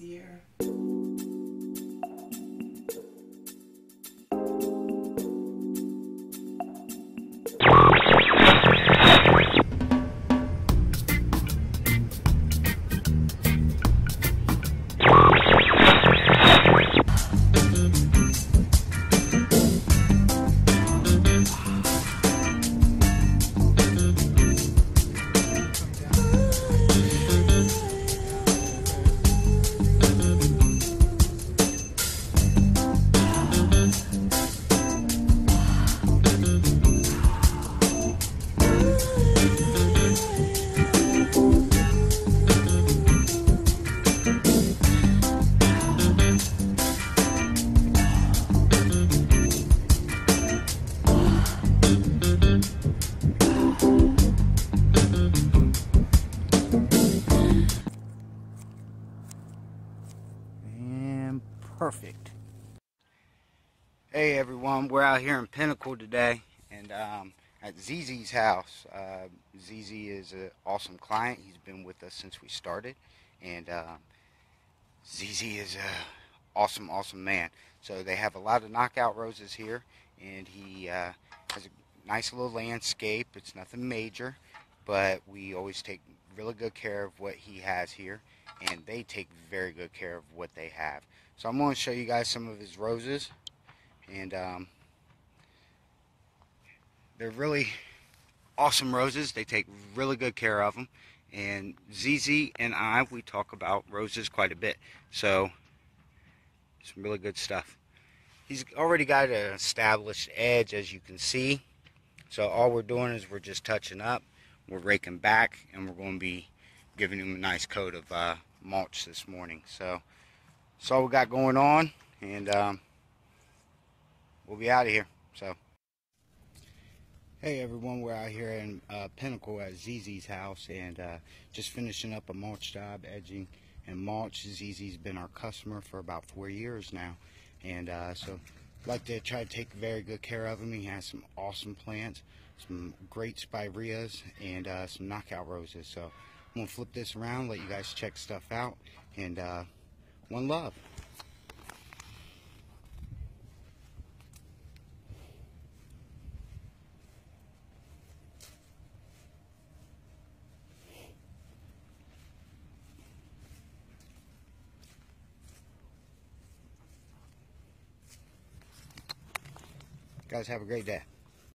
year. Hey everyone, we're out here in Pinnacle today and um, at ZZ's house. Uh, ZZ is an awesome client. He's been with us since we started and uh, ZZ is a awesome, awesome man. So they have a lot of knockout roses here and he uh, has a nice little landscape. It's nothing major, but we always take really good care of what he has here and they take very good care of what they have. So I'm going to show you guys some of his roses and um, they're really awesome roses. They take really good care of them. And ZZ and I, we talk about roses quite a bit. So, some really good stuff. He's already got an established edge, as you can see. So all we're doing is we're just touching up. We're raking back, and we're going to be giving him a nice coat of uh, mulch this morning. So that's all we got going on. And um, we'll be out of here. So, hey everyone, we're out here in uh, Pinnacle at ZZ's house and uh, just finishing up a mulch job, edging and mulch. ZZ's been our customer for about four years now, and uh, so like to try to take very good care of him. He has some awesome plants, some great spireas, and uh, some knockout roses. So I'm gonna flip this around, let you guys check stuff out, and uh, one love. Guys, have a great day.